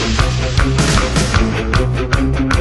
Thank you.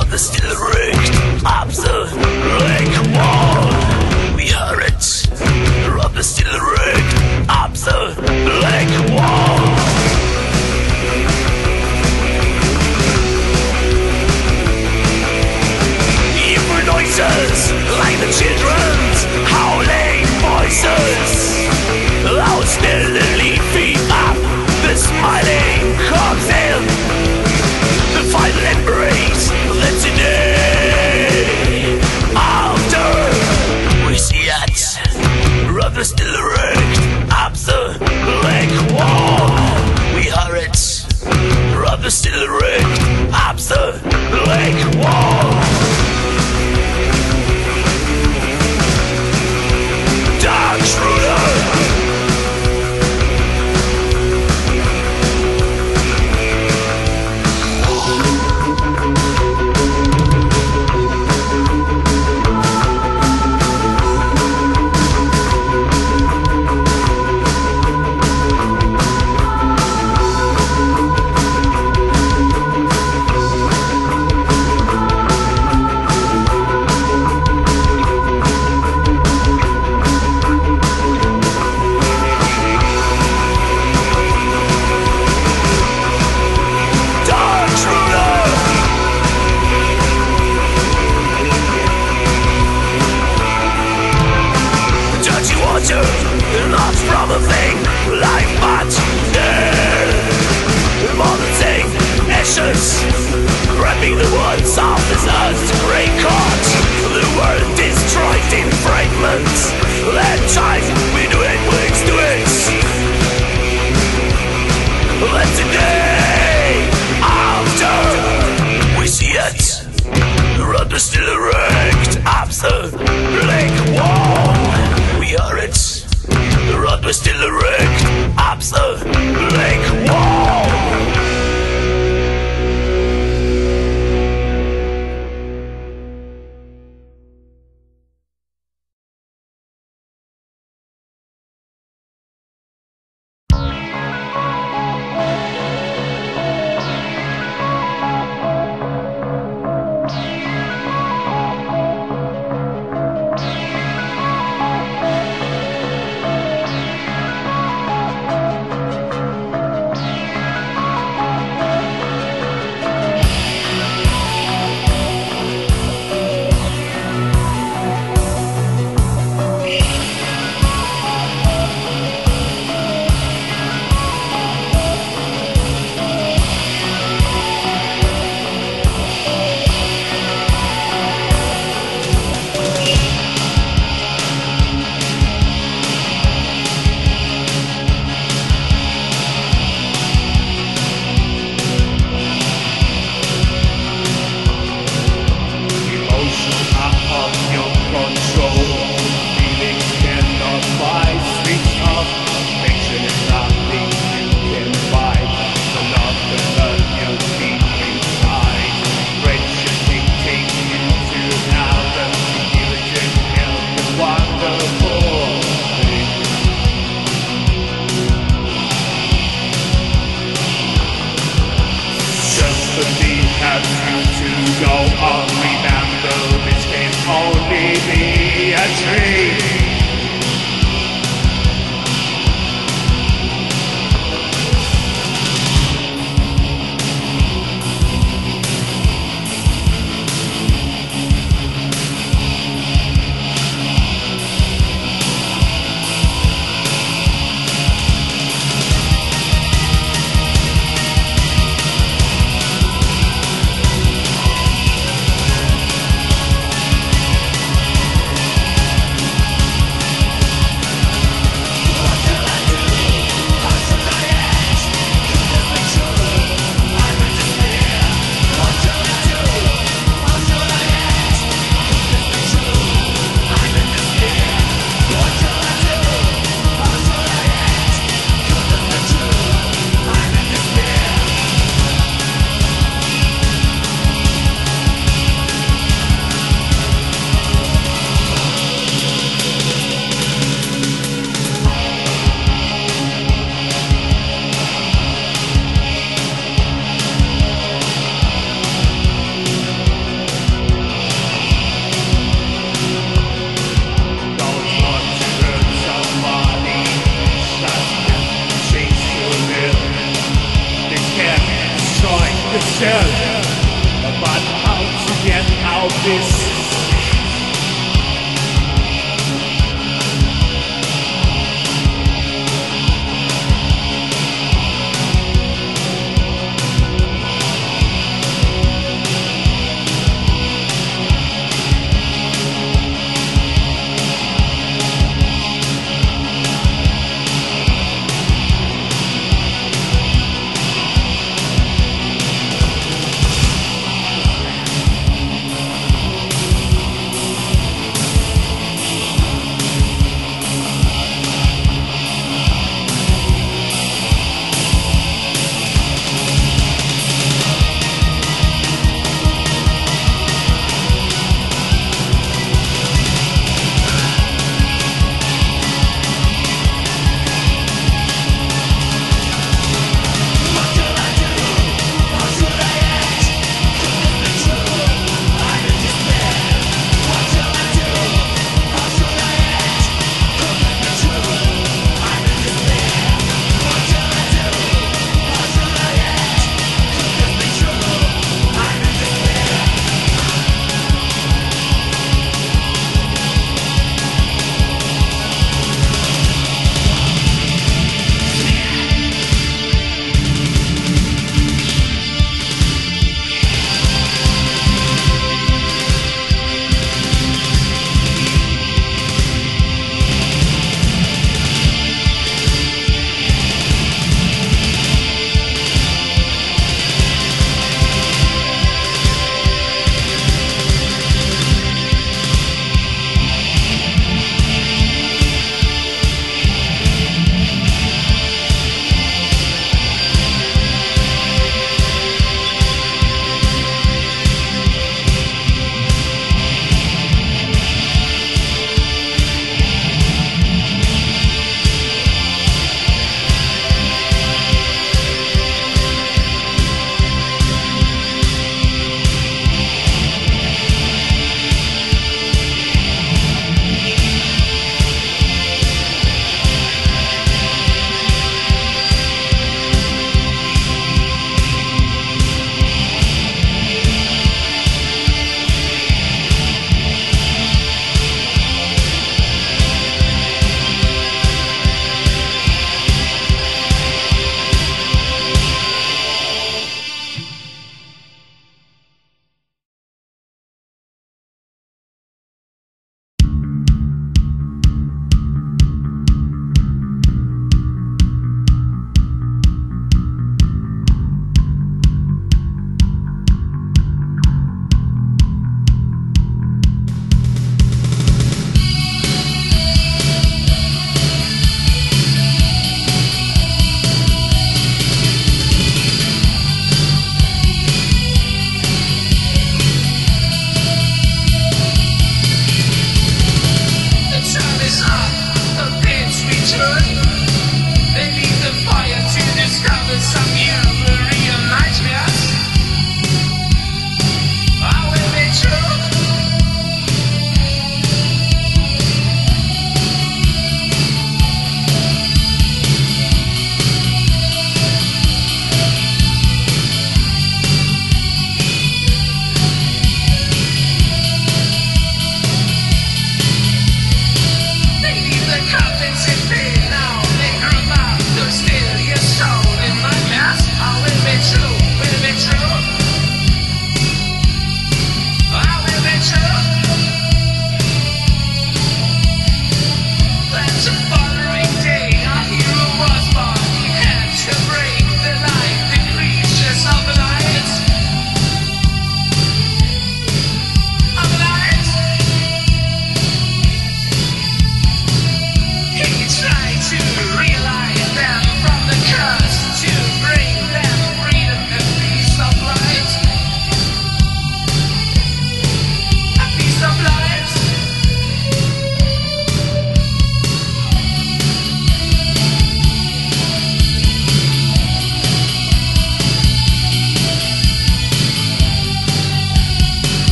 of the steel rigged up the lake wall. We heard it from the steel rigged up the lake wall. Even noises like the children's howling voices.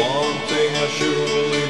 One thing I surely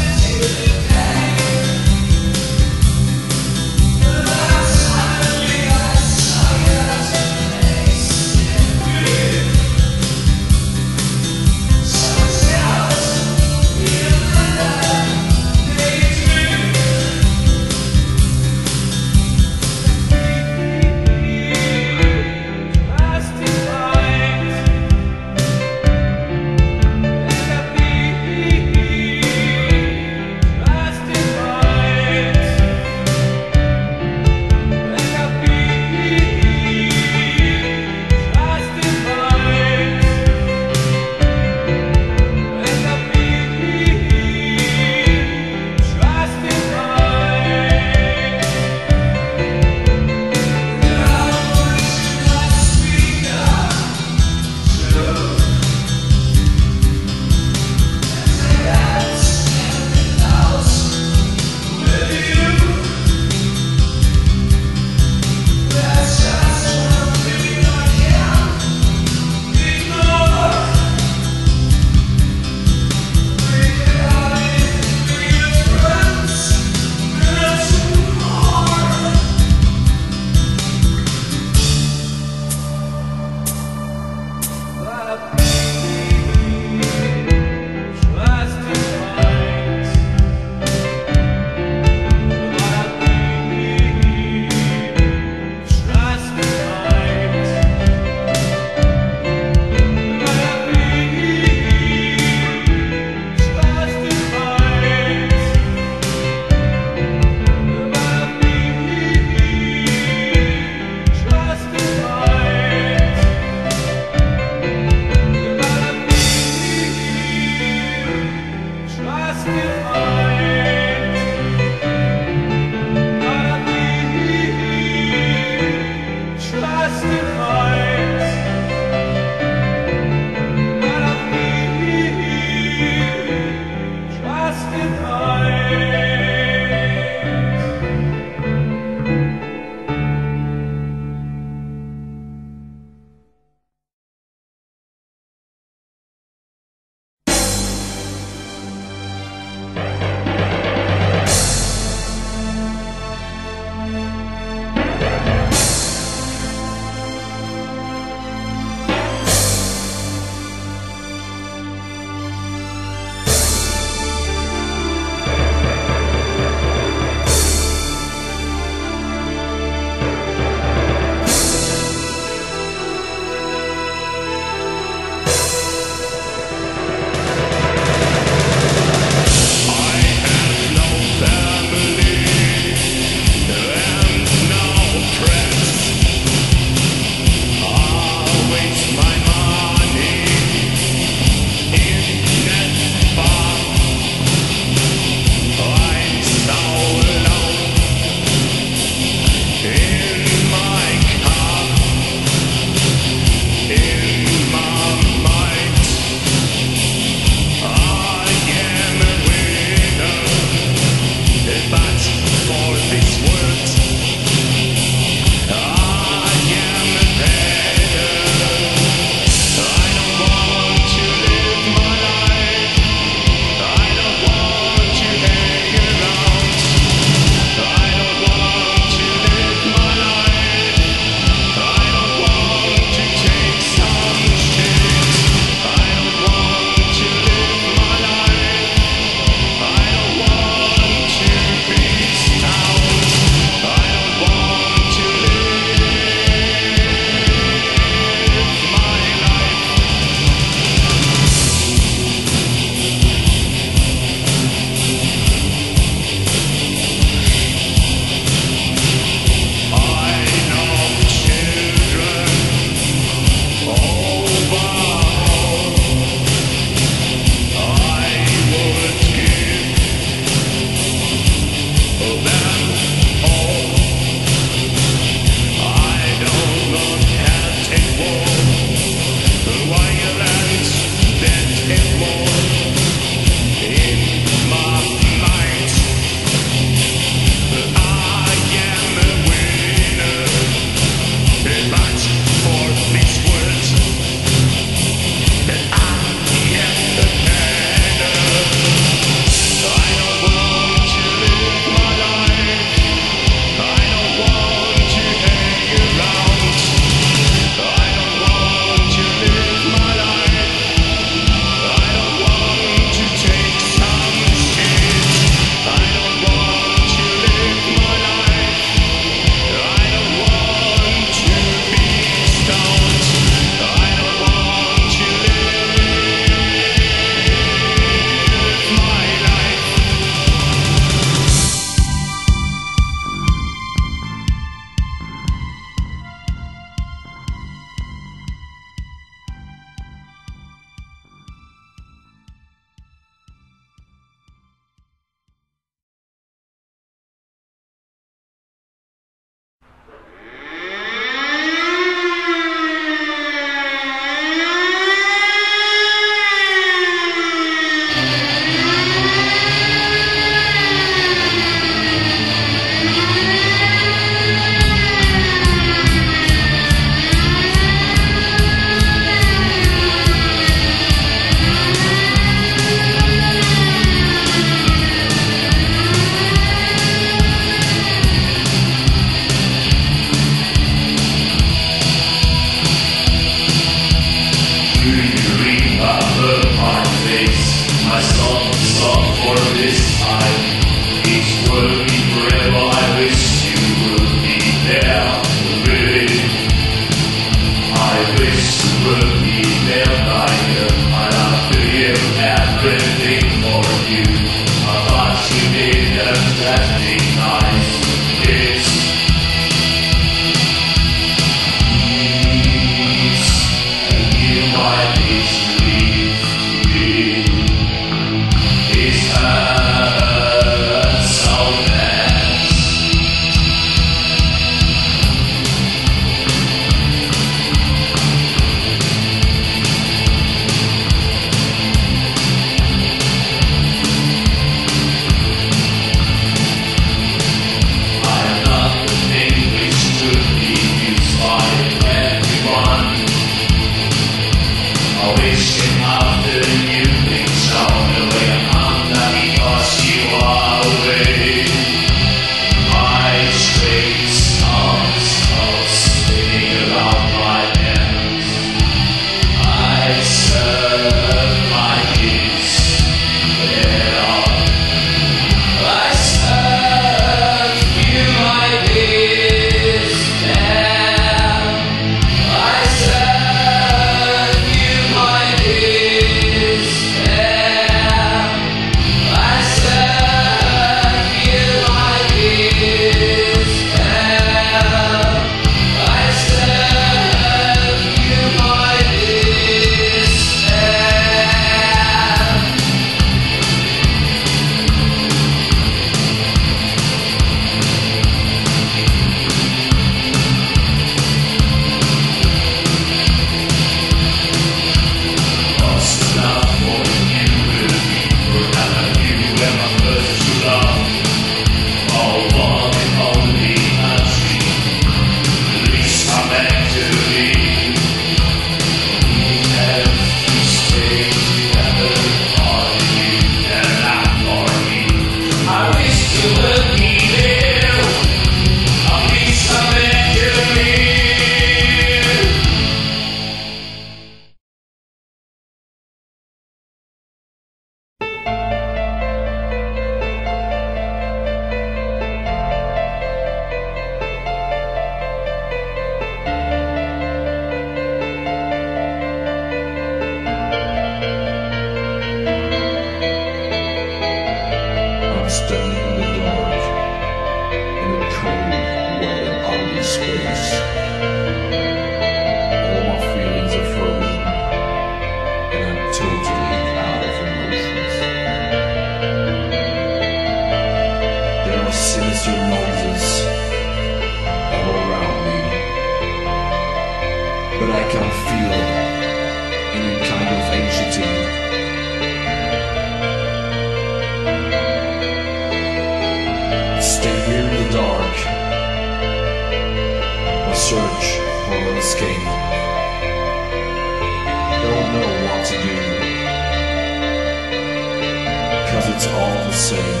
it's all the same.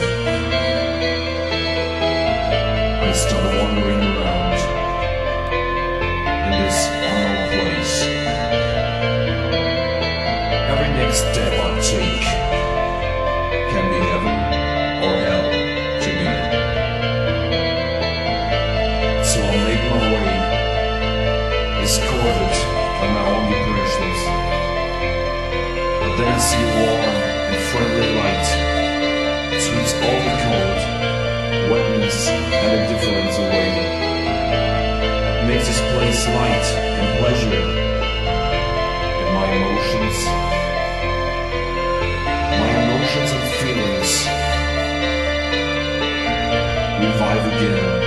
I start wandering around in this unknown place. Every next step I take can be heaven or hell to me. So I make my way, escorted by my own depressions. But then I see war. Light and pleasure in my emotions. My emotions and feelings revive again.